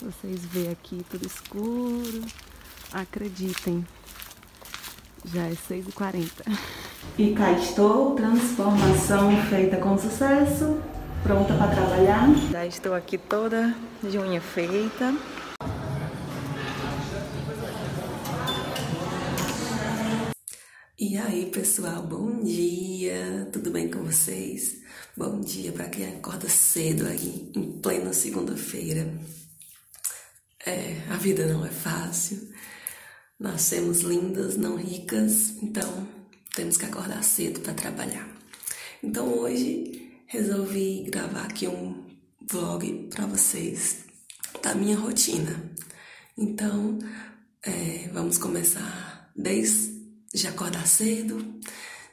Vocês veem aqui tudo escuro. Acreditem, já é 6h40. E cá estou, transformação feita com sucesso, pronta para trabalhar. Já estou aqui toda de unha feita. E aí, pessoal, bom dia! Tudo bem com vocês? Bom dia para quem acorda cedo aí, em plena segunda-feira. É, a vida não é fácil. Nascemos lindas, não ricas, então temos que acordar cedo para trabalhar. Então hoje resolvi gravar aqui um vlog para vocês da minha rotina. Então é, vamos começar desde de acordar cedo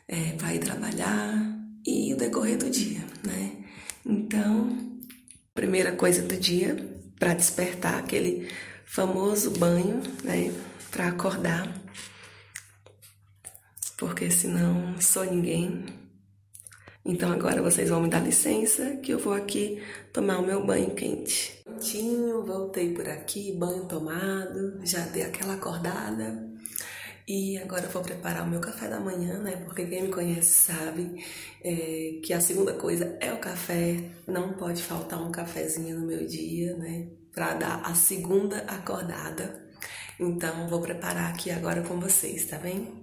é, para ir trabalhar e o decorrer do dia, né? Então, primeira coisa do dia para despertar aquele famoso banho, né? Para acordar, porque senão sou ninguém. Então agora vocês vão me dar licença que eu vou aqui tomar o meu banho quente. Prontinho, voltei por aqui, banho tomado, já dei aquela acordada. E agora eu vou preparar o meu café da manhã, né? Porque quem me conhece sabe é, que a segunda coisa é o café. Não pode faltar um cafezinho no meu dia, né? Para dar a segunda acordada. Então vou preparar aqui agora com vocês, tá bem?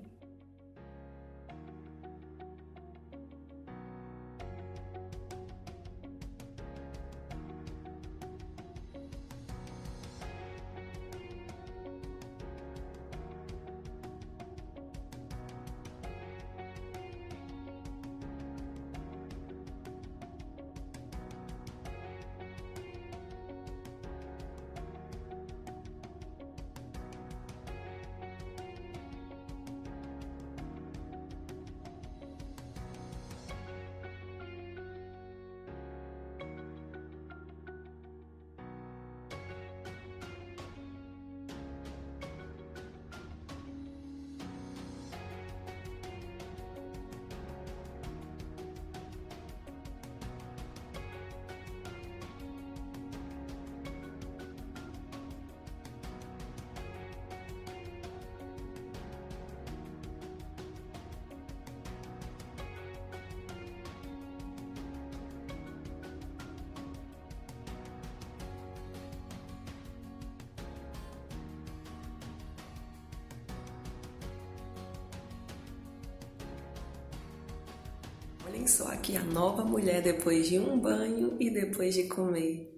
Olhem só aqui a nova mulher depois de um banho e depois de comer.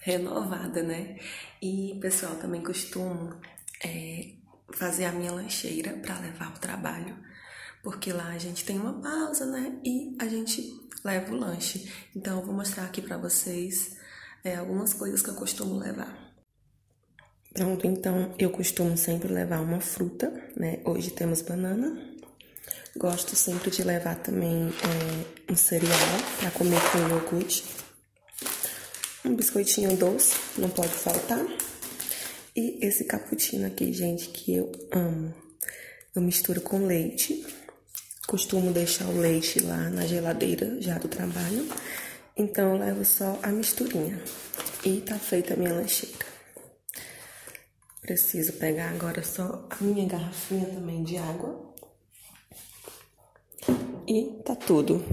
Renovada, né? E pessoal, também costumo é, fazer a minha lancheira para levar ao trabalho, porque lá a gente tem uma pausa, né? E a gente leva o lanche. Então eu vou mostrar aqui para vocês é, algumas coisas que eu costumo levar. Pronto, então eu costumo sempre levar uma fruta, né? Hoje temos banana, Gosto sempre de levar também é, um cereal para comer com iogurte. Um biscoitinho doce, não pode faltar. E esse cappuccino aqui, gente, que eu amo. Eu misturo com leite. Costumo deixar o leite lá na geladeira já do trabalho. Então eu levo só a misturinha. E tá feita a minha lancheira. Preciso pegar agora só a minha garrafinha também de água e tá tudo.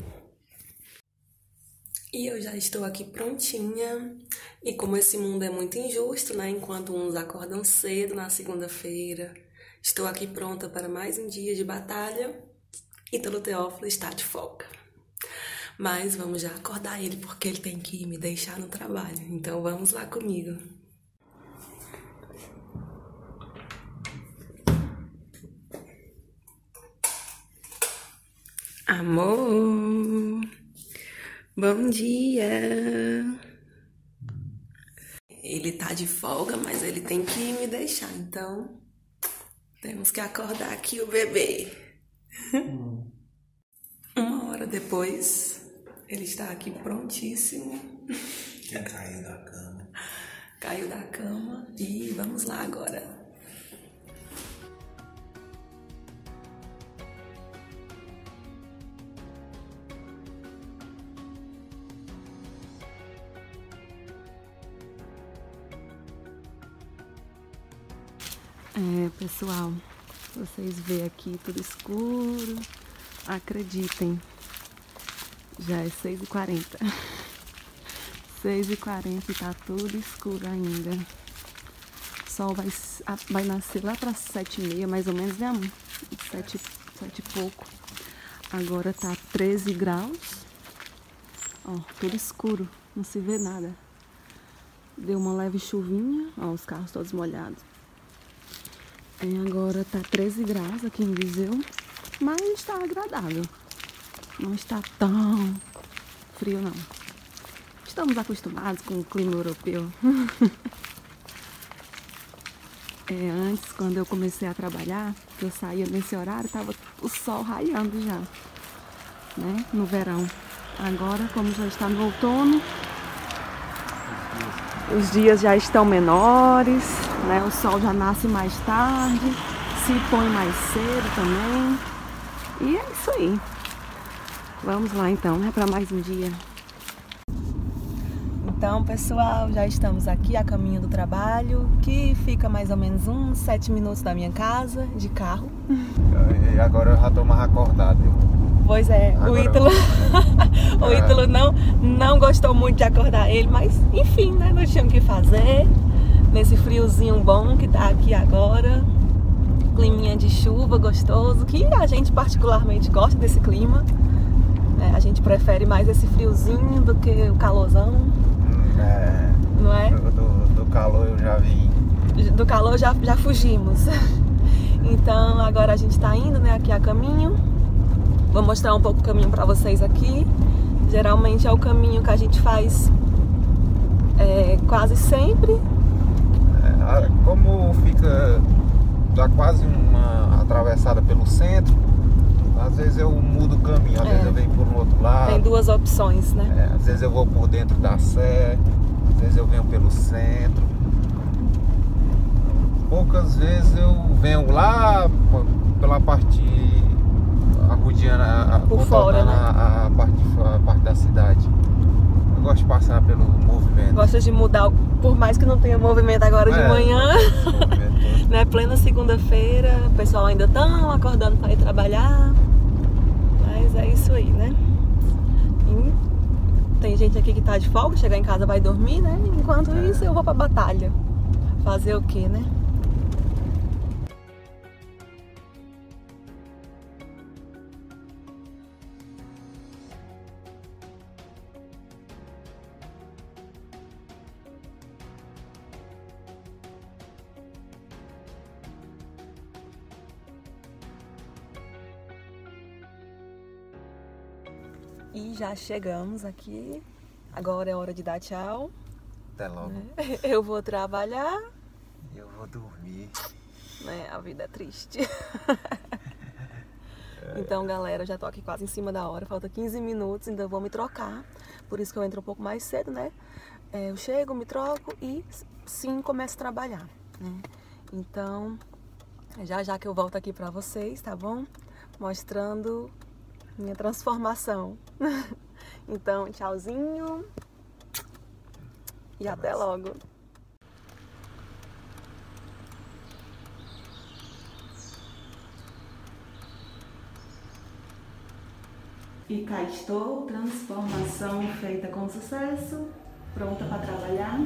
E eu já estou aqui prontinha. E como esse mundo é muito injusto, né? Enquanto uns acordam cedo na segunda-feira, estou aqui pronta para mais um dia de batalha. E todo Teófilo está de folga. Mas vamos já acordar ele porque ele tem que me deixar no trabalho. Então vamos lá comigo. Amor, bom dia. Ele tá de folga, mas ele tem que me deixar, então temos que acordar aqui o bebê. Hum. Uma hora depois, ele está aqui prontíssimo. Caiu da cama. Caiu da cama e vamos lá agora. É, pessoal, vocês veem aqui tudo escuro, acreditem, já é 6h40. 6h40 e tá tudo escuro ainda. O sol vai, vai nascer lá para 7h30, mais ou menos, né amor? 7, 7 e pouco. Agora tá 13 graus. Ó, tudo escuro, não se vê nada. Deu uma leve chuvinha, ó, os carros todos molhados. E agora tá 13 graus aqui em Viseu, mas está agradável. Não está tão frio não. Estamos acostumados com o clima europeu. é, antes, quando eu comecei a trabalhar, eu saía nesse horário, tava o sol raiando já, né? No verão. Agora, como já está no outono, os dias já estão menores, né? O sol já nasce mais tarde, se põe mais cedo também. E é isso aí. Vamos lá então, né, para mais um dia. Então, pessoal, já estamos aqui a caminho do trabalho, que fica mais ou menos uns sete minutos da minha casa, de carro. E agora eu já tô mais acordado. Pois é, agora o Ítalo, eu... o Ítalo não, não gostou muito de acordar ele, mas enfim, né, nós tínhamos que fazer nesse friozinho bom que tá aqui agora. Climinha de chuva gostoso, que a gente particularmente gosta desse clima. É, a gente prefere mais esse friozinho do que o calorzão. É, não é? Do, do, calor eu já vim. Do calor já, já fugimos. Então agora a gente está indo né, aqui a caminho. Vou mostrar um pouco o caminho para vocês aqui. Geralmente é o caminho que a gente faz é, quase sempre como fica dá quase uma atravessada pelo centro, às vezes eu mudo o caminho, às é. vezes eu venho por um outro lado. Tem duas opções, né? É, às vezes eu vou por dentro da Sé, às vezes eu venho pelo centro. Poucas vezes eu venho lá pela parte arrudiando, por fora, né? a, a, parte, a parte da cidade gosto de passar pelo movimento. Gosta de mudar, por mais que não tenha movimento agora é, de manhã. né? Plena segunda-feira, o pessoal ainda estão acordando para ir trabalhar. Mas é isso aí, né? E tem gente aqui que tá de folga, chegar em casa vai dormir, né? Enquanto é. isso eu vou pra batalha. Fazer o quê, né? E já chegamos aqui. Agora é hora de dar tchau. Até logo. Né? Eu vou trabalhar. E eu vou dormir. Né? A vida é triste. Então, galera, já tô aqui quase em cima da hora. Falta 15 minutos, ainda vou me trocar. Por isso que eu entro um pouco mais cedo, né? É, eu chego, me troco e sim começo a trabalhar, né? Então, já já que eu volto aqui pra vocês, tá bom? Mostrando minha transformação. então, tchauzinho e até, até logo. E cá estou, transformação feita com sucesso, pronta para trabalhar.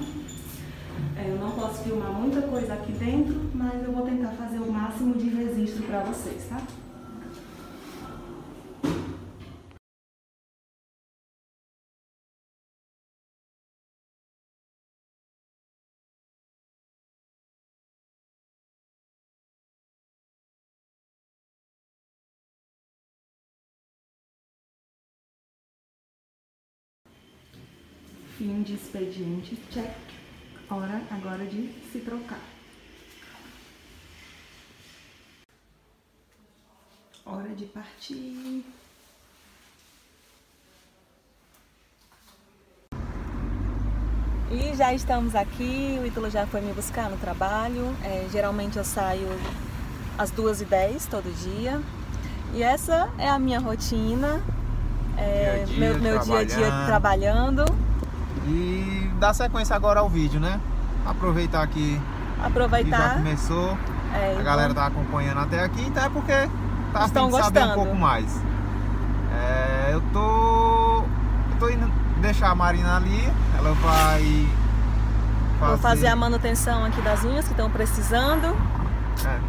É, eu não posso filmar muita coisa aqui dentro, mas eu vou tentar fazer o máximo de registro para vocês, tá? Fim de expediente, check. Hora agora de se trocar. Hora de partir. E já estamos aqui, o Ítalo já foi me buscar no trabalho. É, geralmente eu saio às duas e dez todo dia. E essa é a minha rotina, é, dia -dia, meu, meu dia a dia trabalhando. E dar sequência agora ao vídeo, né? Aproveitar aqui aproveitar. já começou. É, a galera tá acompanhando até aqui, então é porque tá afim de saber um pouco mais. É, eu tô. Eu tô indo deixar a Marina ali, ela vai. Fazer... Vou fazer a manutenção aqui das unhas que estão precisando. É.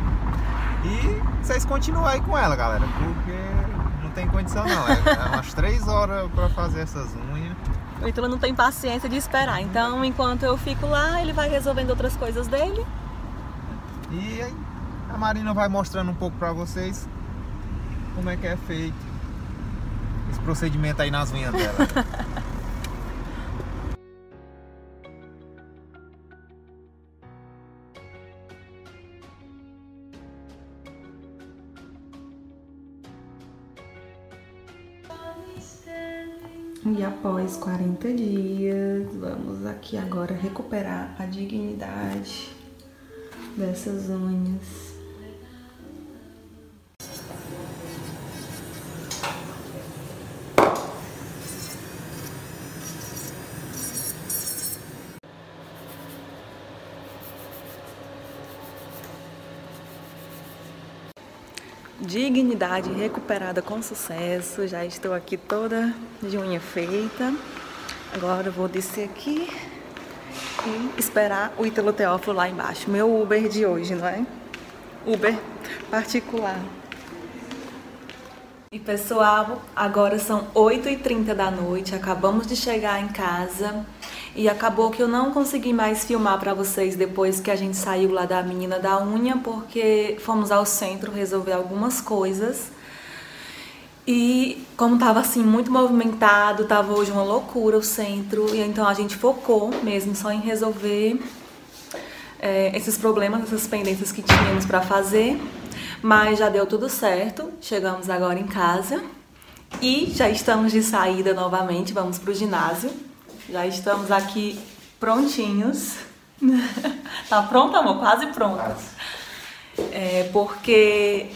E vocês continuam aí com ela, galera, porque não tem condição não. É, é umas três horas para fazer essas unhas. O Ítalo não tem paciência de esperar, então enquanto eu fico lá, ele vai resolvendo outras coisas dele. E aí, a Marina vai mostrando um pouco para vocês como é que é feito esse procedimento aí nas unhas dela. E após 40 dias, vamos aqui agora recuperar a dignidade dessas unhas. Dignidade recuperada com sucesso. Já estou aqui toda de unha feita. Agora eu vou descer aqui e esperar o Ítalo Teófilo lá embaixo. Meu Uber de hoje, não é? Uber particular. E pessoal, agora são 8h30 da noite, acabamos de chegar em casa e acabou que eu não consegui mais filmar para vocês depois que a gente saiu lá da menina da unha, porque fomos ao centro resolver algumas coisas. E como tava assim muito movimentado, tava hoje uma loucura o centro, e então a gente focou mesmo só em resolver é, esses problemas, essas pendências que tínhamos para fazer. Mas já deu tudo certo, chegamos agora em casa e já estamos de saída novamente, vamos para o ginásio. Já estamos aqui prontinhos. tá pronto, amor? Quase pronto. É, porque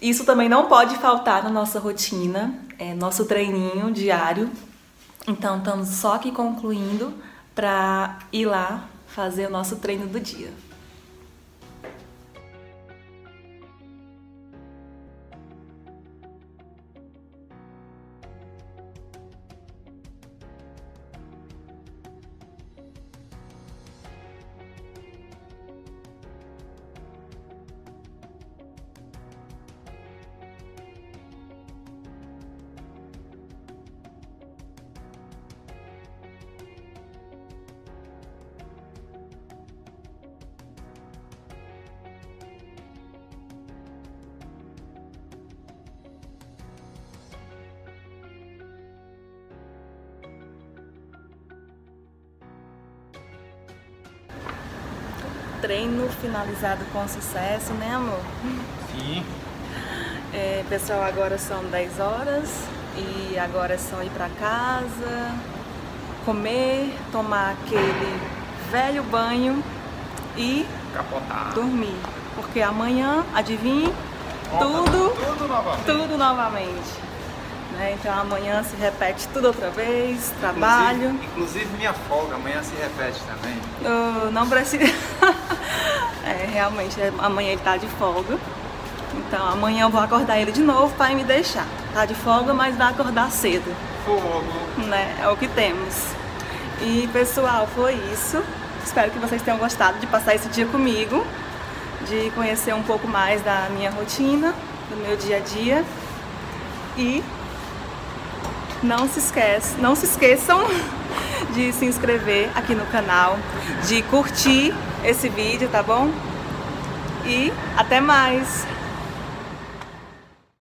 isso também não pode faltar na nossa rotina, é nosso treininho diário. Então estamos só aqui concluindo para ir lá fazer o nosso treino do dia. Treino finalizado com sucesso, né amor? Sim. É, pessoal, agora são 10 horas e agora é só ir para casa, comer, tomar aquele velho banho e Capotar. dormir. Porque amanhã, adivinhe, tudo, tudo novamente. Tudo novamente. Né? Então amanhã se repete tudo outra vez, trabalho. Inclusive, inclusive minha folga, amanhã se repete também. Uh, não precisa. é, realmente, é, amanhã ele tá de folga. Então amanhã eu vou acordar ele de novo para me deixar. Tá de folga, mas vai acordar cedo. Fogo. Né? É o que temos. E pessoal, foi isso. Espero que vocês tenham gostado de passar esse dia comigo, de conhecer um pouco mais da minha rotina, do meu dia a dia. E não se esquece, não se esqueçam de se inscrever aqui no canal, de curtir esse vídeo, tá bom? E até mais!